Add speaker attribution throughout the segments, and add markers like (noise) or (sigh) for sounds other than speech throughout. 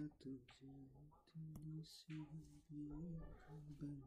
Speaker 1: Atobia Tennessee William Campbell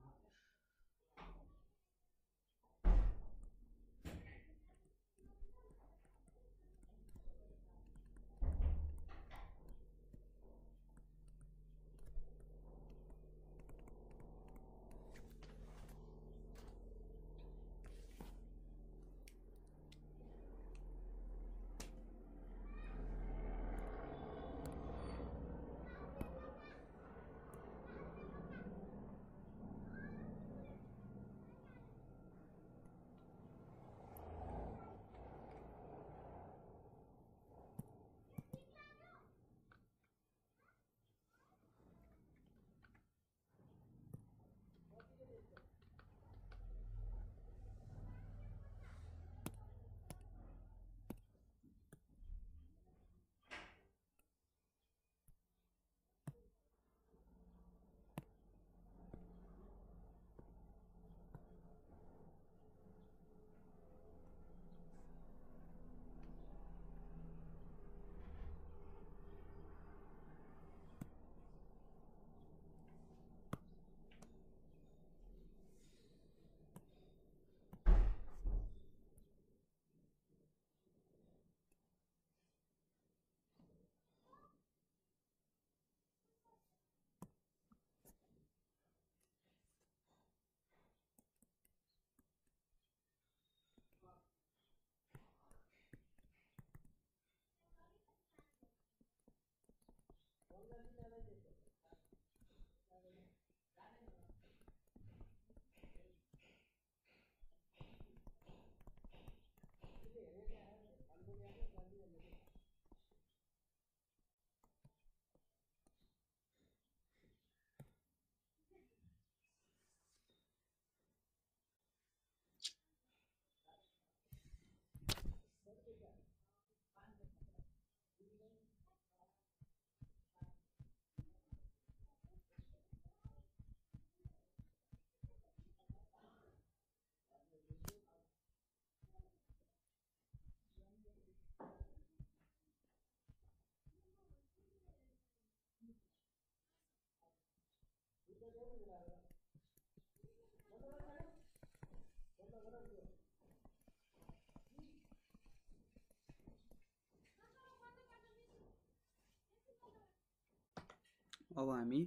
Speaker 1: अब हामी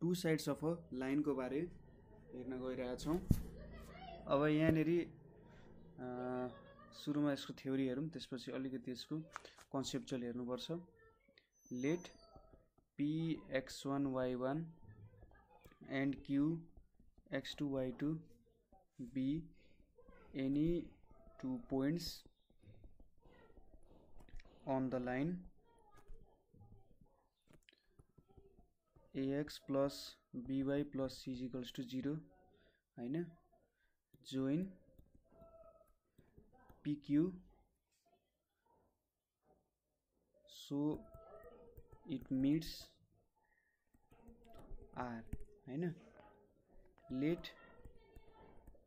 Speaker 1: to sides of a लाइनको बारे हेर्न गइरहेछौँ अब यहाँनिर सुरुमा यसको थ्योरी हेरौँ त्यसपछि अलिकति यसको कन्सेप्चुअल हेर्नुपर्छ। Let P X one Y one and Q X two Y two be any two points on the line by plus c is equals to 0 होइन join pq so it meets r होइन let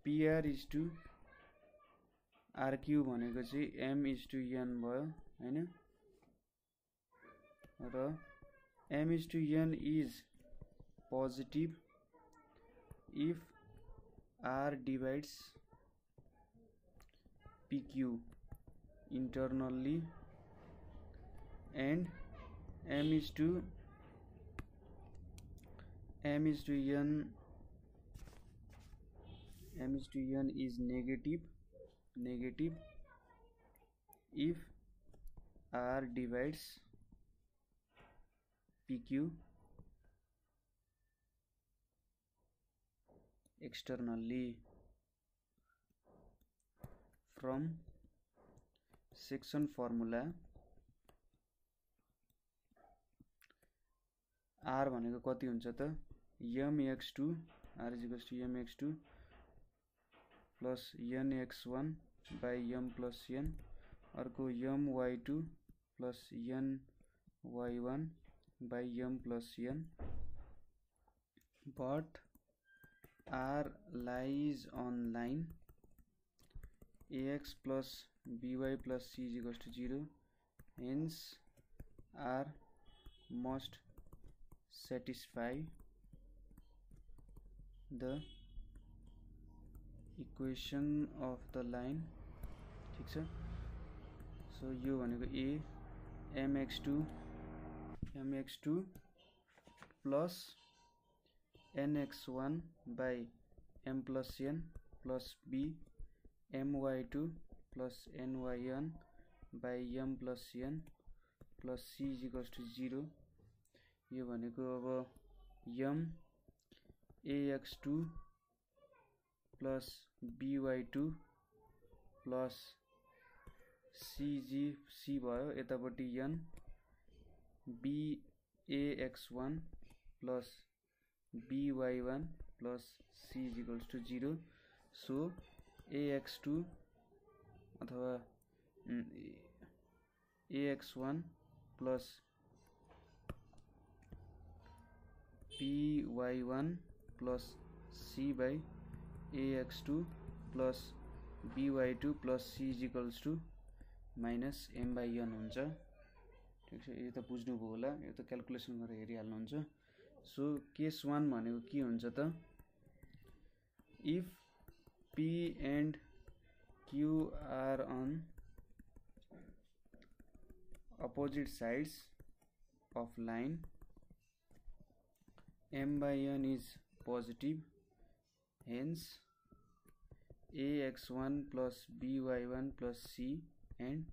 Speaker 1: pr is to RQ भनेको चाहिँ am is to an भयो होइन र m is to n is positive if r divides pq internally and m is to m is to n m is to n is negative negative if r divides pq externally from section formula r भनेको कति हुन्छ त? M X two R equals to M X two plus N X one by M plus N अर्को M Y two plus N Y one by M plus N but r lies on line ax plus by plus c is equals to 0 hence r must satisfy the equation of the line ठिक छ so यो भनेको A MX two MX two plus NX one by M plus N plus B MY two plus NYN by M plus N plus C to zero यो भनेको अब M AX two plus BY two plus CG C भयो यतापट्टि N BAX one plus BY one plus C equals to zero so AX two अथवा AX one plus PY one plus C by AX two plus BY two plus C equals to minus M by N हुन्छ। यो त बुझ्नुभयो होला यो त calculation गरेर हेरिहाल्नुहुन्छ। So case one भनेको के हुन्छ त? If P and Q are on opposite sides of line m by n is positive hence ax1 plus by1 plus c and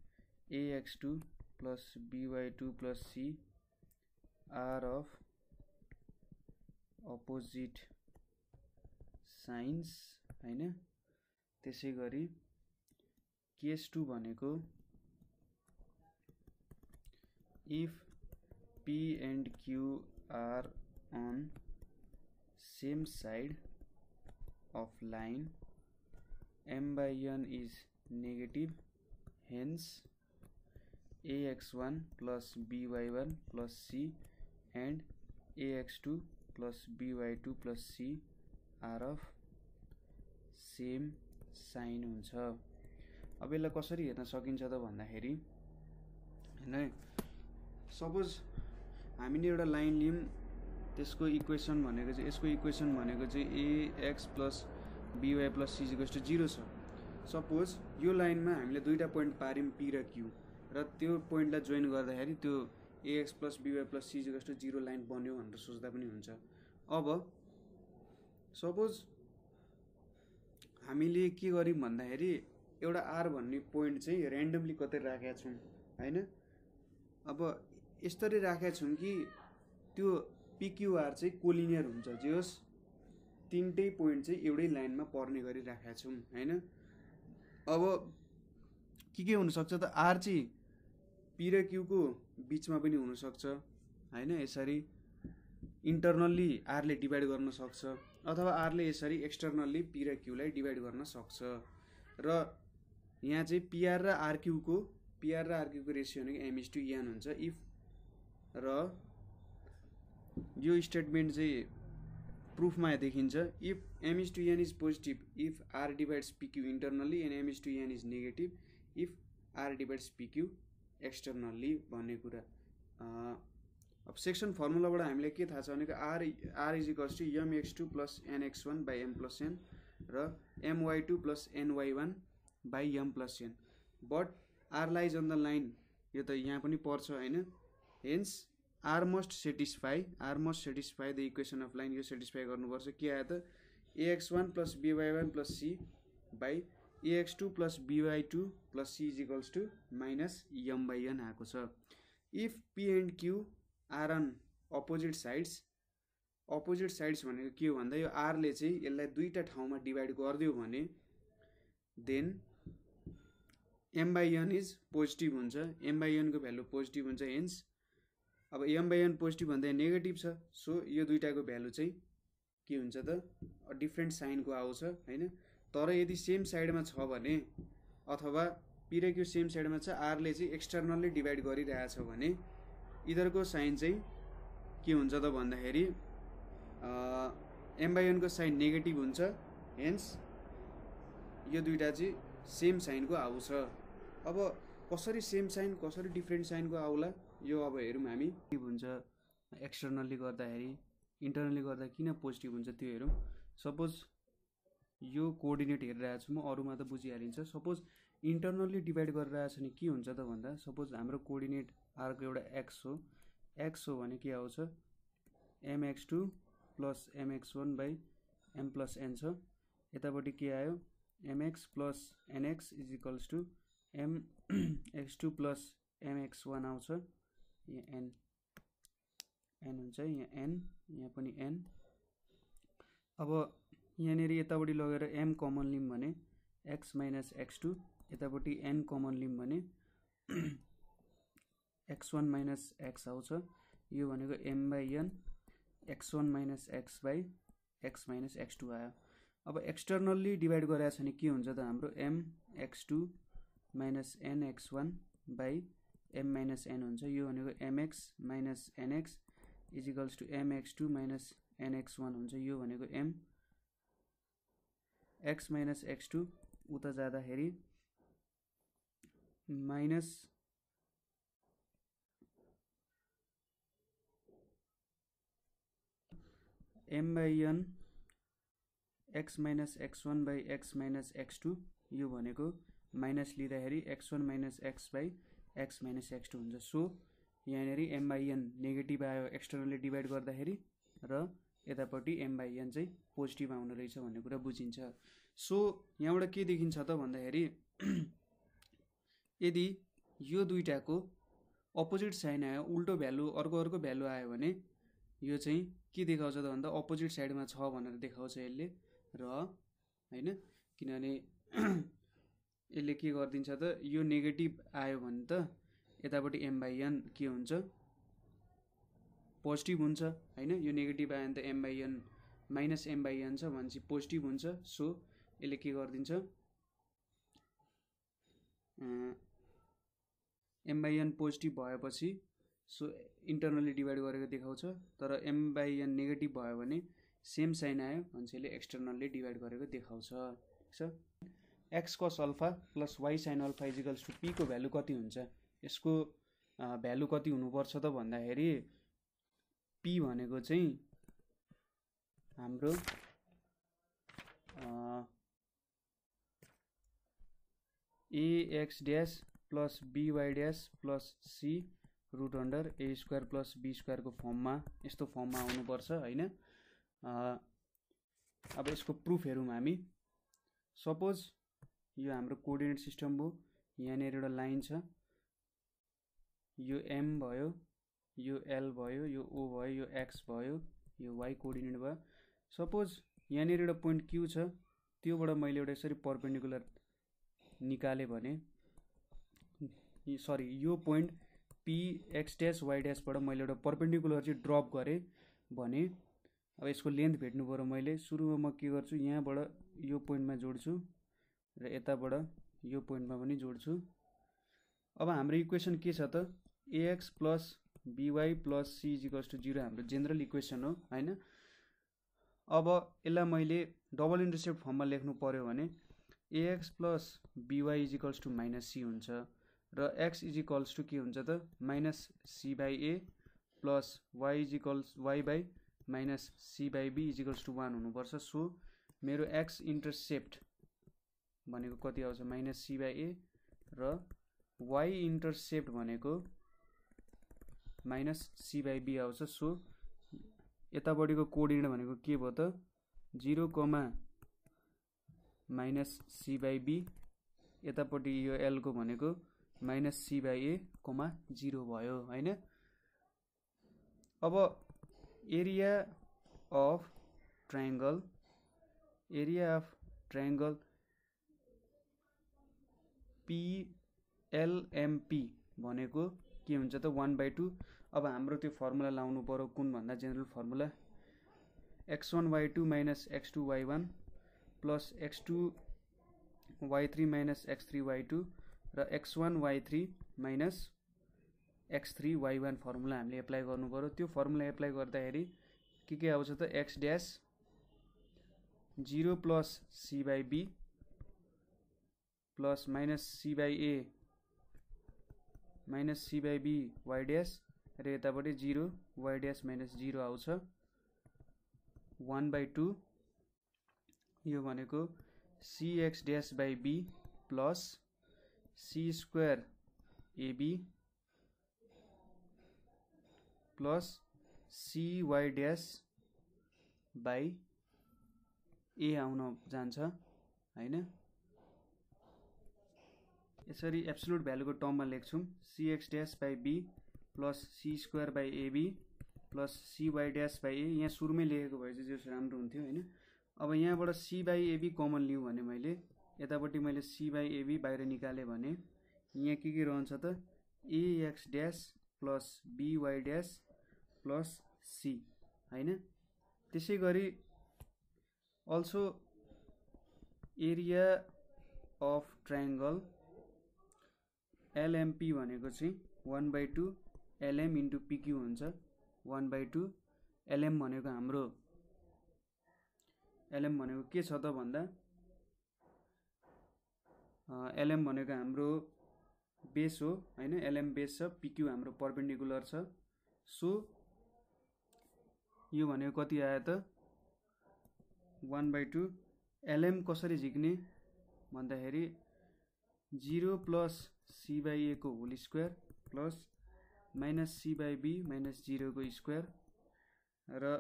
Speaker 1: ax2 plus by2 plus c are of opposite signs होइन त्यसै गरी case two भनेको if p and q are on same side of line m by is negative hence ax1 plus by1 plus c and ax2 plus by2 plus c are of same sign हुन्छ। अब यसलाई कसरी हेर्न सकिन्छ त भन्दाखेरि होइन सपोज हामीले एउटा लाइन लियौँ त्यसको इक्वेसन भनेको चाहिँ यसको इक्वेसन भनेको चाहिँ AX plus BY plus C equals to zero छ। सपोज यो लाइनमा हामीले दुईवटा पोइन्ट पार्यौँ पी र क्यू र त्यो पोइन्टलाई जोइन गर्दाखेरि त्यो AX plus BY plus C equals to zero line बन्यो भनेर सोच्दा पनि हुन्छ। अब सपोज हामीले के गर्यौँ भन्दाखेरि एउटा आर भन्ने पोइन्ट चाहिँ ऱ्यान्डमली कतै राखेका छौँ होइन? अब यसरी राखेका छौँ कि त्यो पिक्युआर चाहिँ कोलिनियर हुन्छ जे होस् तिनटै पोइन्ट चाहिँ एउटै लाइनमा पर्ने गरी राखेका छौँ होइन? अब के के हुनसक्छ त आर चाहिँ पी र क्यूको बिचमा पनि हुनसक्छ होइन? यसरी इन्टरनल्ली आरले डिभाइड गर्न सक्छ अथवा आरले यसरी एक्सटर्नल्ली पी र क्यूलाई डिभाइड गर्न सक्छ। र यहाँ चाहिँ पिआर र आरक्यूको पिआर र आरक्यूको रेसियो भनेको एमएस टु एन हुन्छ। इफ र यो स्टेटमेन्ट चाहिँ प्रुफमा देखिन्छ। If MS to N is positive if R divides PQ internally and MS to N is negative if R divides PQ externally भन्ने कुरा। अब सेक्सन फर्मुलाबाट हामीलाई के थाहा छ भनेको R R is equals to MX two plus NX one by M plus N र MY two plus NY one by M plus N but R lies on the line यो त यहाँ पनि पर्छ होइन। Hence R must satisfy R must satisfy the equation of line यो satisfy गर्नुपर्छ। के आयो त? AX one plus BY one plus C by AX two plus BY two plus C is equals to minus M by N आएको छ। If P and Q are on opposite sides opposite sides भनेको के हो भन्दा यो आरले चाहिँ यसलाई दुईवटा ठाउँमा डिभाइड गरिदियो भने then M by N is positive हुन्छ। एम बाई एनको भ्यालु पोजिटिभ हुन्छ हेन्स अब एम बाई एन पोजिटिभ भन्दा नेगेटिभ छ। सो यो दुइटाको भ्यालु चाहिँ के हुन्छ त? डिफ्रेन्ट साइनको आउँछ होइन? तर यदि सेम साइडमा छ भने अथवा पिरेक्यु सेम साइडमा छ आरले चाहिँ एक्सटर्नल्ली डिभाइड गरिरहेछ भने यिनीहरूको साइन चाहिँ के हुन्छ त भन्दाखेरि एम बाई एनको साइन नेगेटिभ हुन्छ हेन्स यो दुइटा चाहिँ सेम साइनको आउँछ। अब कसरी सेम साइन कसरी डिफ्रेन्ट साइनको आउला यो अब हेरौँ हामी। के हुन्छ एक्सटर्नल्ली गर्दाखेरि इन्टरनल्ली गर्दा किन पोजिटिभ हुन्छ त्यो हेरौँ। सपोज यो कोअर्डिनेट हेरिरहेको छु म अरूमा त बुझिहालिन्छ। सपोज इन्टरनल्ली डिभाइड गरिरहेको छ भने के हुन्छ त भन्दा सपोज हाम्रो कोअर्डिनेट आरको एउटा एक्स हो। एक्स हो भने के आउँछ? MX two plus MX one by M plus N छ। यतापट्टि के आयो? MX plus NX is equals to M X two plus MX one आउँछ। यहाँ एन एन हुन्छ यहाँ एन यहाँ पनि एन अब यहाँनिर यतापट्टि लगेर एम कमन लिउँ भने एक्स माइनस एक्स टू यतापट्टि एन कमन लिउँ भने एक्स वान माइनस एक्स आउँछ। यो भनेको M by N X one minus X by X minus X two आयो। अब एक्सटर्नल्ली डिभाइड गराएको छ भने के हुन्छ त हाम्रो M X two minus N X one by M minus N हुन्छ। यो भनेको MX minus NX is equals to MX two minus NX one हुन्छ। यो भनेको M X minus X two उता जाँदाखेरि minus M by N X minus X one by X minus X two यो भनेको माइनस लिँदाखेरि X one minus X by X minus X two हुन्छ। So यहाँनिर एमआइएन नेगेटिभ आयो externally divide गर्दाखेरि र यतापट्टि एमआइएन चाहिँ पोजिटिभ आउने रहेछ भन्ने कुरा बुझिन्छ। सो यहाँबाट के देखिन्छ त भन्दाखेरि (clears throat) यदि यो दुइटाको अपोजिट साइन आयो उल्टो भ्यालु अर्को अर्को भ्यालु आयो भने यो चाहिँ के देखाउँछ त भन्दा अपोजिट साइडमा छ भनेर देखाउँछ यसले। र होइन किनभने (clears throat) यसले के गरिदिन्छ त यो नेगेटिभ आयो भने त यतापट्टि एम बाई एन के हुन्छ? पोजिटिभ हुन्छ होइन? यो नेगेटिभ आयो भने त M by N minus M by N छ भनेपछि पोजिटिभ हुन्छ। सो यसले के गरिदिन्छ? एम बाई एन पोजिटिभ भएपछि सो इन्टरनली डिभाइड गरेको देखाउँछ। तर एम बाई एन नेगेटिभ भयो भने सेम साइन आयो भनेपछि यसले एक्सटर्नल्ली डिभाइड गरेको देखाउँछ। ठिक छ? X cos alpha plus Y sine alpha is equals to pico value कति हुन्छ? यसको भ्यालु कति हुनुपर्छ त भन्दाखेरि पी भनेको चाहिँ हाम्रो AX dash plus BY dash plus C root under A square plus B स्क्वायरको फर्ममा यस्तो फर्ममा आउनुपर्छ होइन? अब यसको प्रुफ हेरौँ हामी। सपोज यो हाम्रो कोअर्डिनेट सिस्टम भयो यहाँनिर एउटा लाइन छ। यो एम भयो यो एल भयो यो ओ भयो यो एक्स भयो यो वाइ कोअर्डिनेट भयो. सपोज यहाँनिर एउटा पोइन्ट क्यु छ त्योबाट मैले एउटा यसरी पर्पेन्डिकुलर निकालेँ भने सरी यो point P X dash Y ड्यासबाट मैले एउटा पर्पेन्डिकुलर चाहिँ ड्रप गरेँ भने अब यसको लेन्थ भेट्नु पऱ्यो मैले। सुरुमा म के गर्छु यहाँबाट यो पोइन्टमा जोड्छु र यताबाट यो पोइन्टमा पनि जोड्छु। अब हाम्रो इक्वेसन के छ त? AX plus BY plus C is equals to zero हाम्रो जेनरल इक्वेसन हो होइन? अब यसलाई मैले डबल इन्टरसेप्ट फर्ममा लेख्नु पऱ्यो भने A X plus B Y equals to minus C हुन्छ र एक्स इजिकल्स टु के हुन्छ त? Minus C by A plus Y equals Y by minus C by B equals to one हुनुपर्छ। सो मेरो एक्स इन्टरसेप्ट भनेको कति आउँछ? माइनस सी बाई ए र वाइ इन्टरसेप्ट भनेको माइनस सी बाई बी आउँछ। सो यतापट्टिको कोअर्डिनेट भनेको के भयो त? Zero comma minus C by B यतापट्टि यो एलको भनेको minus C by A comma zero भयो होइन? अब area of triangle area of triangle PLMP भनेको के हुन्छ त वान बाई टू अब हाम्रो त्यो फर्मुला लाउनु पऱ्यो कुन भन्दा general formula X one Y two minus X two Y one plus X two Y three minus X three Y two र X one Y three minus X three Y one formula हामीले apply पऱ्यो त्यो formula apply गर्दाखेरि के के आउँछ त X dash zero plus C by B plus minus C by A minus C by B Y र यतापट्टि जिरो वाइ माइनस जिरो आउँछ। वान बाई टू यो भनेको CX dash by B plus C square AB plus CY dash by A आउन जान्छ होइन? यसरी absolute भ्यालुको टर्ममा लेख्छौँ। CX dash by B plus C square by AB plus CY dash by A यहाँ सुरुमै लेखेको भए चाहिँ जो राम्रो हुन्थ्यो होइन? अब यहाँबाट सी बाई एबी कमन लिउँ भने मैले यतापट्टि मैले सी बाई एबी बाहिर निकालेँ भने यहाँ के के रहन्छ त? A X dash plus B Y dash plus C होइन? त्यसै गरी also area of triangle LMP भनेको चाहिँ one by two LM into PQ हुन्छ। वान बाई टू एलएम भनेको हाम्रो एलएम भनेको के छ त भन्दा एलएम भनेको हाम्रो बेस हो होइन? एलएम बेस छ पिक्यू हाम्रो पर्पेन्डिकुलर छ। सो यो भनेको कति आयो त? वान बाई टू एलएम कसरी झिक्ने भन्दाखेरि zero plus C by echo whole square plus minus C by B minus जिरोको square र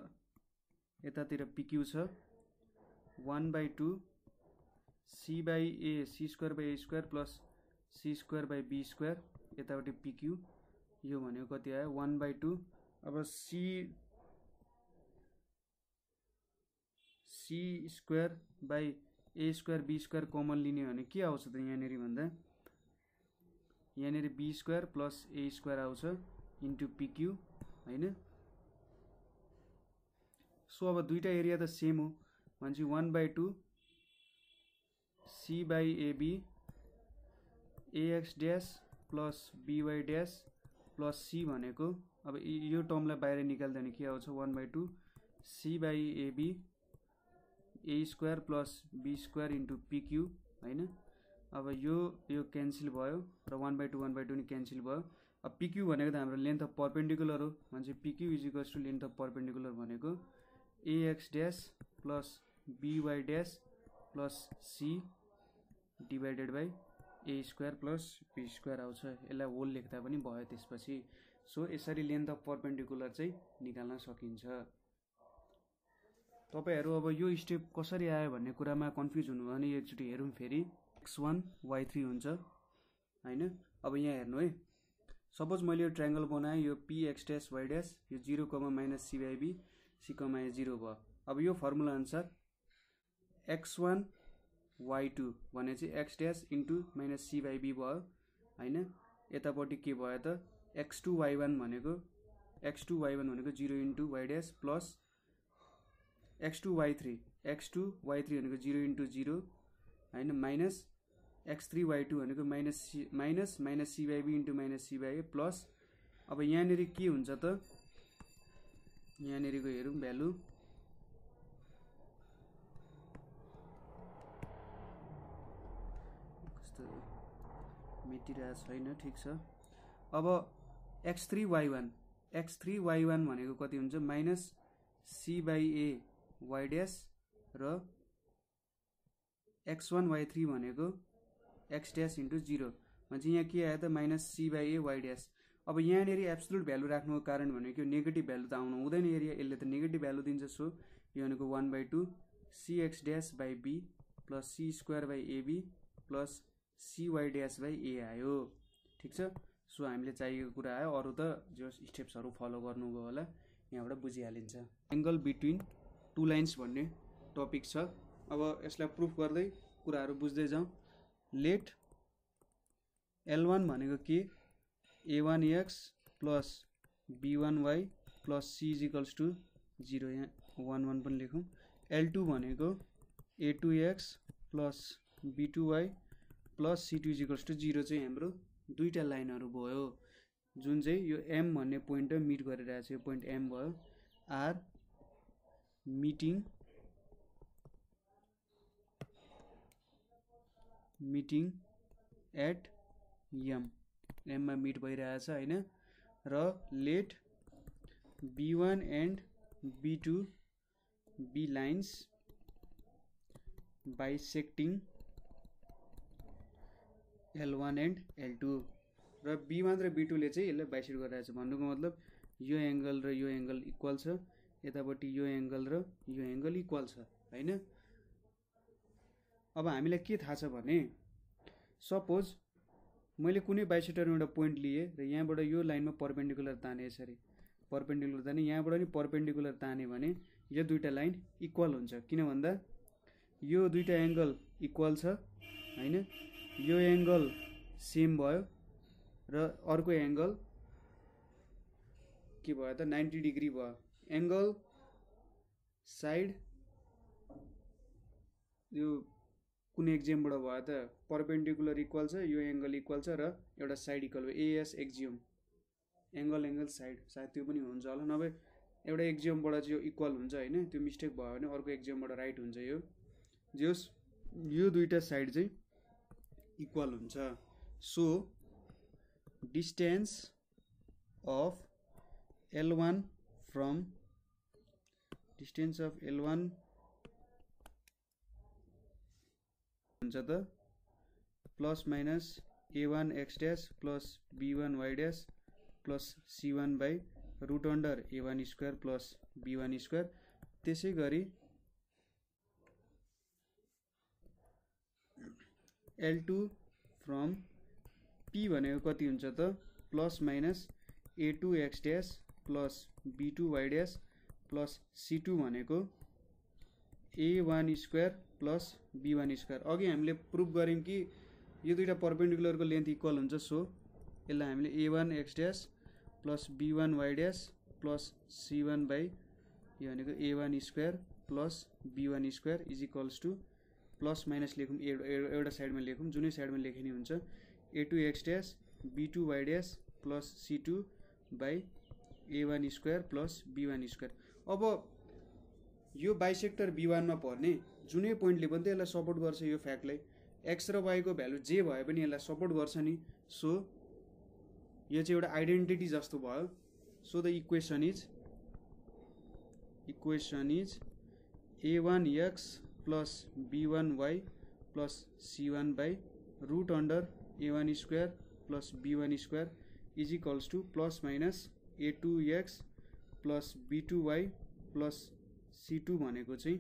Speaker 1: यतातिर पिक्यू छ। One by two C by A C square by A square plus C square by B square यतापट्टि PQ यो भनेको कति आयो? One by two. अब C C square by A square B square common लिने भने के आउँछ त यहाँनिर भन्दा? यहाँनिर B square plus A square आउँछ इन्टु पिक्यू होइन? सो अब दुईवटा एरिया त सेम हो। भनेपछि one by two C by A B A X dash plus B Y dash plus C भनेको अब यो टर्मलाई बाहिर निकाल्दा भने के आउँछ? One by two C by A B A square plus B square into PQ होइन? अब यो यो क्यान्सल भयो र one by two one by two नि क्यान्सल भयो। अब पिक्यू भनेको त हाम्रो लेन्थ अफ पर्पेन्डिकुलर हो। PQ is equals to length of perpendicular भनेको। AX dash plus BY dash plus C divided by A square plus B square आउँछ। यसलाई होल लेख्दा पनि भयो त्यसपछि। सो यसरी लेन्थ अफ पर्पेन्डिकुलर चाहिँ निकाल्न सकिन्छ। तपाईँहरू अब यो स्टेप कसरी आयो भन्ने कुरामा कन्फ्युज हुनुभयो भने एकचोटि हेरौँ फेरि। एक्स वान वाइ थ्री हुन्छ होइन? अब यहाँ हेर्नु है। सपोज मैले यो ट्राइङ्गल बनाएँ यो P X dash Y dash यो zero comma minus CIB C comma zero भयो। अब यो फर्मुला अनुसार एक्स वान वाइ टू भने चाहिँ X dash into minus C by B भयो होइन? यतापट्टि के भयो त? एक्स टू वाइ वान भनेको एक्स टू वाइ वान भनेको zero into Y dash plus X two Y three X two Y three भनेको जिरो इन्टु जिरो होइन minus X three Y two भनेको minus C minus minus C by B into minus C by A plus अब यहाँनिर के हुन्छ त? यहाँनिरको हेरौँ भ्यालु कस्तो मेटिरहेको छैन ठिक छ। अब X three Y one X three Y one भनेको कति हुन्छ? Minus C by A Y dash र एक्स वान वाइ थ्री भनेको एक्स ड्यास इन्टु जिरो भनेपछि यहाँ के आयो त? Minus C by A Y dash अब यहाँनिर एब्सोल्युट भ्यालु राख्नुको कारण भनेको नेगेटिभ भ्यालु त आउनु हुँदैन एरिया। यसले त नेगेटिभ भ्यालु दिन्छ। सो यो भनेको one by two C X dash by B plus C square by AB plus CY dash by A आयो। ठिक छ? सो हामीले चाहिएको कुरा आयो। अरू त जो स्टेप्सहरू फलो गर्नुभयो होला। यहाँबाट बुझिहालिन्छ। एङ्गल बिट्विन टु लाइन्स भन्ने टपिक छ। अब यसलाई प्रुफ गर्दै कुराहरू बुझ्दै जाउँ। लेट एल वान भनेको के? A one X plus B one Y plus C is equals to zero यहाँ वान वान पनि लेखौँ। एल टू भनेको A two X plus B two Y plus C two is equals to zero चाहिँ हाम्रो दुईवटा लाइनहरू भयो। जुन चाहिँ यो एम भन्ने पोइन्ट मिट गरिरहेको छ यो पोइन्ट एम भयो। Are meeting meeting at M एममा meet भइरहेछ होइन? र let B one and B two be lines bisecting L one and L two. र बी वान र बी टूले चाहिँ यसलाई बाइसेक्ट गरिरहेको छ भन्नुको मतलब यो एङ्गल र यो एङ्गल इक्वल छ यतापट्टि यो एङ्गल र यो एङ्गल इक्वल छ होइन? अब हामीलाई के थाहा छ भने सपोज मैले कुनै बाइसेक्टरमा एउटा पोइन्ट लिएँ र यहाँबाट यो लाइनमा पर्पेन्डिकुलर ताने यसरी। पर्पेन्डिकुलर ताने यहाँबाट नि पर्पेन्डिकुलर ताने भने यो दुइटा लाइन इक्वल हुन्छ। किन भन्दा यो दुइटा एङ्गल इक्वल छ होइन? यो एङ्गल सेम भयो र अर्को एङ्गल के भयो त? नाइन्टी डिग्री भयो। एङ्गल साइड यो कुन एक्जियमबाट भयो त पर्पेन्डिकुलर इक्वल छ यो एङ्गल इक्वल छ र एउटा साइड इक्वल भयो। AS axiom. Angle angle side. सायद त्यो पनि हुन्छ होला। नभए एउटा एक्जियमबाट चाहिँ यो इक्वल हुन्छ होइन? त्यो मिस्टेक भयो भने अर्को एक्जियमबाट राइट हुन्छ यो। जोस् यो दुइटा साइड चाहिँ इक्वल हुन्छ। So distance of L one from distance of L one हुन्छ त? Plus minus A one X dash plus B one Y dash plus C one by root under A one square plus B one square. त्यसै गरी L two from P भनेको कति हुन्छ त? Plus minus A two X dash plus B two Y dash plus C two भनेको A one square plus B one square अघि हामीले prove गऱ्यौँ कि यो दुइटा पर्पेन्डिकुलरको लेन्थ इक्वल हुन्छ सो यसलाई हामीले A one X dash plus B one Y dash plus C one by यो भनेको A one square plus B one square is equals to plus minus लेखौँ। एउटा साइडमा लेखौँ जुनै साइडमा लेखे नि हुन्छ। A two x dash b two y dash plus c two by a one square plus b one square अब यो बाइसेक्टर बी वानमा पर्ने जुनै पोइन्टले पनि त यसलाई सपोर्ट गर्छ यो फ्याक्टलाई। एक्स र वाईको भ्यालु जे भए पनि यसलाई सपोर्ट गर्छ नि। सो यो चाहिँ एउटा आइडेन्टिटी जस्तो भयो। So the equation is equation is a one x plus b one y plus c one by root under a one square plus b one square is equals to plus minus a two x plus b two y plus c two भनेको चाहिँ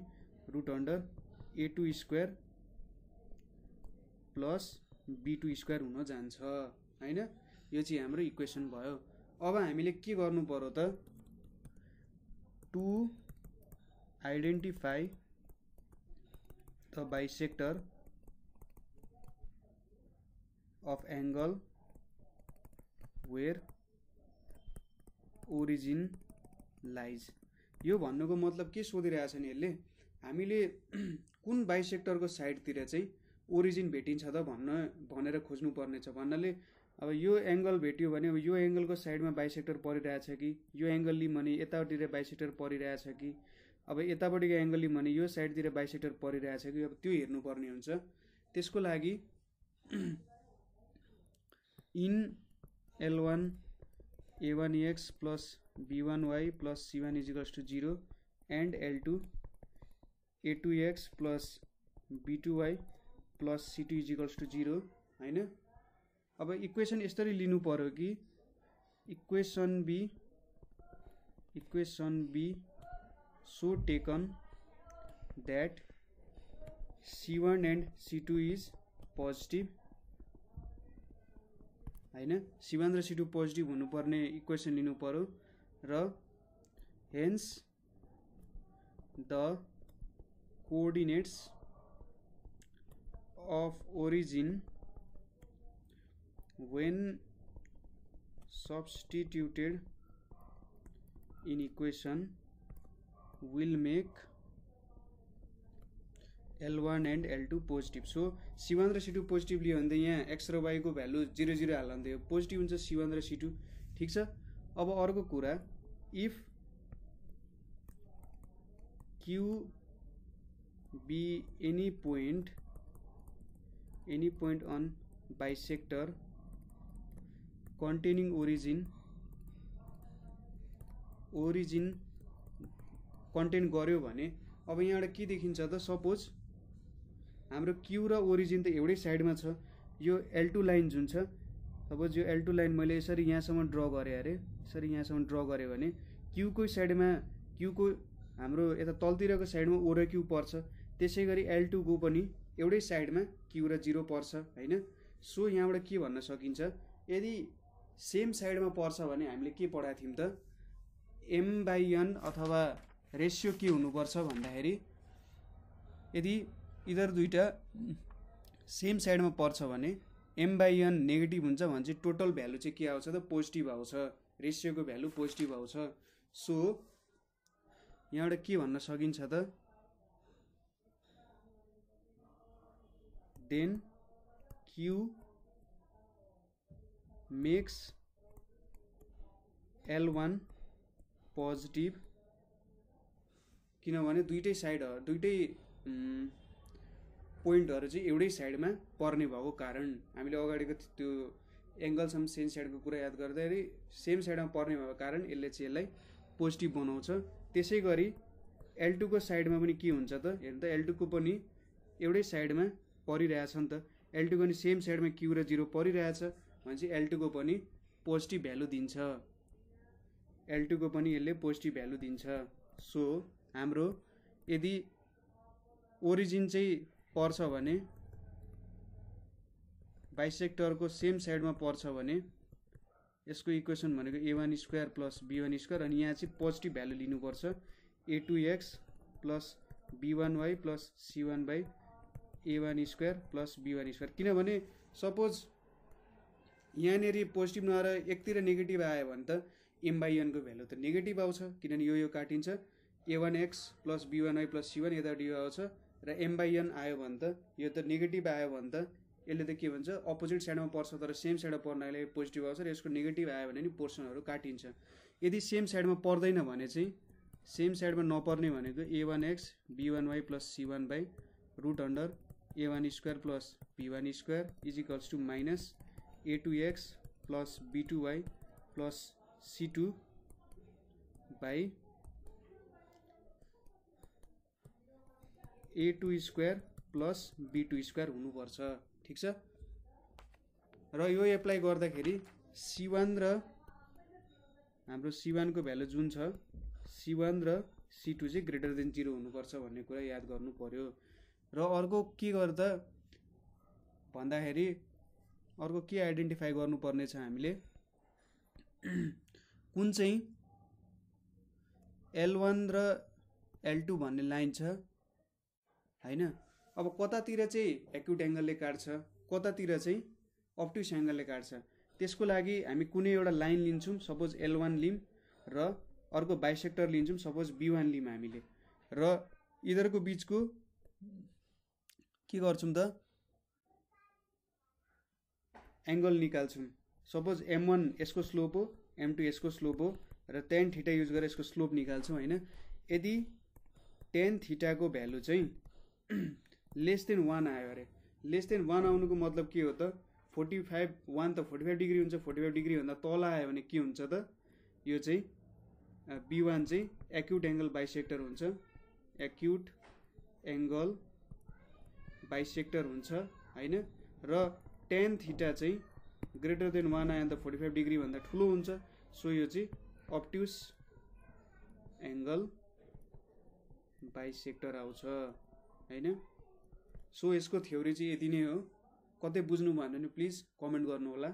Speaker 1: root under a two square plus b two square हुन जान्छ होइन? यो चाहिँ हाम्रो equation भयो। अब हामीले के गर्नु पर्यो त? To identify the bisector of angle where origin lies यो भन्नुको मतलब के सोधिरहेछ नि यसले? हामीले (clears throat) कुन बाइसेक्टरको साइडतिर चाहिँ ओरिजिन भेटिन्छ त भन्न भनेर खोज्नु पर्नेछ भन्नाले अब यो एङ्गल भेट्यो भने अब यो एङ्गलको साइडमा बाइसेक्टर परिरहेछ कि यो एङ्गल लिउँ भने यतापट्टि बाइसेक्टर परिरहेछ कि अब यतापट्टिको एङ्गल लिउँ भने यो साइडतिर बाइसेक्टर परिरहेछ कि अब त्यो हेर्नुपर्ने हुन्छ। त्यसको लागि (clears throat) in l one a one x plus b one y plus c one equals to zero and l two a two x plus b two y plus c two equals to zero होइन? अब equation यसरी लिनु पऱ्यो कि equation be equation be so taken that c one and c two is positive होइन? C one र c two positive हुनुपर्ने equation लिनु पऱ्यो र hence the coordinates of origin when substituted in equation will make l one and l two positive so c one र c two positive लियो भने त यहाँ एक्स र वाईको भ्यालु जिरो जिरो हाल्दा हुन्थ्यो पोजिटिभ हुन्छ सी वान र सी टू ठिक छ? अब अर्को कुरा if Q be any point any point on bisector containing origin origin content गऱ्यो भने अब यहाँबाट के देखिन्छ त? सपोज हाम्रो क्यु र ओरिजिन त एउटै साइडमा छ। यो एल टू लाइन जुन छ सपोज यो एल टू लाइन मैले यसरी यहाँसम्म ड्र गरेँ अरे यसरी यहाँसम्म ड्र गरेँ भने क्युको साइडमा क्युको हाम्रो यता तलतिरको साइडमा ओ र क्यु पर्छ। त्यसै गरी एल टूको पनि एउटै साइडमा क्यु र जिरो पर्छ होइन? सो यहाँबाट के भन्न सकिन्छ? यदि सेम साइडमा पर्छ भने हामीले के पढाएको थियौँ त? एम बाई एन अथवा रेसियो के हुनुपर्छ भन्दाखेरि यदि यिनीहरू दुइटा सेम साइडमा पर्छ भने एम बाई एन नेगेटिभ हुन्छ भने चाहिँ टोटल भ्यालु चाहिँ के आउँछ त? पोजिटिभ आउँछ। रेसियोको भ्यालु पोजिटिभ आउँछ। सो यहाँबाट के भन्न सकिन्छ त? Then Q makes l one positive किनभने दुइटै साइडहरू दुइटै पोइन्टहरू चाहिँ एउटै साइडमा पर्ने भएको कारण हामीले अगाडिको त्यो एङ्गलसम्म सेम साइडको कुरा याद गर्दाखेरि सेम साइडमा पर्ने भएको कारण यसले चाहिँ यसलाई पोजिटिभ बनाउँछ। त्यसै गरी एल टूको साइडमा पनि के हुन्छ त हेर्नु त एल टूको पनि एउटै साइडमा परिरहेछ नि त। एल टूको पनि सेम साइडमा क्यु र जिरो परिरहेछ भने चाहिँ एल टूको पनि पोजिटिभ भ्यालु दिन्छ। एल टूको पनि यसले पोजिटिभ भ्यालु दिन्छ। सो हाम्रो यदि ओरिजिन चाहिँ पर्छ भने बाइसेक्टरको सेम साइडमा पर्छ भने यसको इक्वेसन भनेको a one square plus b one square अनि यहाँ चाहिँ पोजिटिभ भ्यालु लिनुपर्छ। A two x plus b one y plus c one by a one square plus b one square किनभने सपोज यहाँनिर पोजिटिभ नआएर एकतिर नेगेटिभ आयो भने त एम बाई एनको भ्यालु त नेगेटिभ आउँछ किनभने यो यो काटिन्छ। A one x plus b one y plus c one यतापट्टि यो आउँछ र एम बाई एन आयो भने त यो त नेगेटिभ आयो भने त यसले त के भन्छ अपोजिट साइडमा पर्छ तर सेम साइडमा पर्नाले पोजिटिभ आउँछ र यसको नेगेटिभ आयो भने नि पोर्सनहरू काटिन्छ। यदि सेम साइडमा पर्दैन भने चाहिँ सेम साइडमा नपर्ने भनेको a one x b one y plus c one by root under a one square plus b one square equals to minus a two x plus b two y plus c two by a two square plus b two square हुनुपर्छ। ठिक छ? र यो apply गर्दाखेरि C one र हाम्रो C वानको value जुन छ सी वान र सी टू चाहिँ ग्रेटर देन जिरो हुनुपर्छ भन्ने कुरा याद गर्नु पर्यो। र अर्को के गर्दा भन्दाखेरि अर्को के आइडेन्टिफाई गर्नुपर्ने छ हामीले? (clears throat) कुन चाहिँ एल वान र एल टू भन्ने लाइन छ होइन? अब कतातिर चाहिँ एक्युट एङ्गलले काट्छ कतातिर चाहिँ अप्ट्युस एङ्गलले काट्छ त्यसको लागि हामी कुनै एउटा लाइन लिन्छौँ सपोज एल वान लिम र अर्को बाइसेक्टर लिन्छौँ सपोज बी वान लिम हामीले र यिनीहरूको बिचको के गर्छौँ त? एङ्गल निकाल्छौँ। सपोज एम वान यसको स्लोप हो एम टू यसको स्लोप हो र टेन थिटा युज गरेर यसको स्लोप निकाल्छौँ होइन? यदि टेन थिटाको भ्यालु चाहिँ लेस देन वान आयो अरे। लेस देन वान आउनुको मतलब के हो त? फोर्टी फाइभ वान त फोर्टी फाइभ डिग्री हुन्छ। फोर्टी फाइभ डिग्रीभन्दा तल आयो भने के हुन्छ त? यो चाहिँ बी वान चाहिँ एक्युट एङ्गल बाइसेक्टर हुन्छ। एक्युट एङ्गल बाइसेक्टर हुन्छ होइन? र टेन थिटा चाहिँ ग्रेटर देन वान आयो भने त फोर्टी फाइभ डिग्रीभन्दा ठुलो हुन्छ। सो यो चाहिँ अप्ट्युस एङ्गल बाइसेक्टर आउँछ होइन? सो यसको थ्योरी चाहिँ यति नै हो। कतै बुझ्नु भयो भने प्लिज कमेन्ट गर्नु होला